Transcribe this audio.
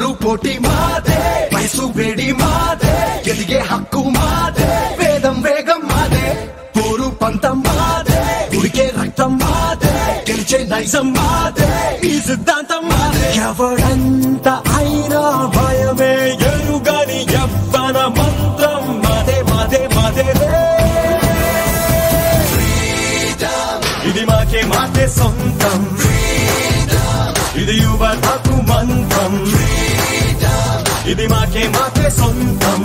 పోరు పోటీ మాదే వయసు వేడి మాదే ఎదిగే హక్కు మాదే వేదం వేగం మాదే పోరు పంతం మాదే ఉడికే రక్తం మాదే గెలిచే నైజం మాదే ఈ సిద్ధాంతం మాదే ఎవడంత అయినా భయమే ఎరుగని యవ్వన మంత్రం మాదే మాదే మాదే ఇది మాకే మాకే సొంతం ఇది యువతకు మంత్రం ఇది మాకే మాకే సొంతం.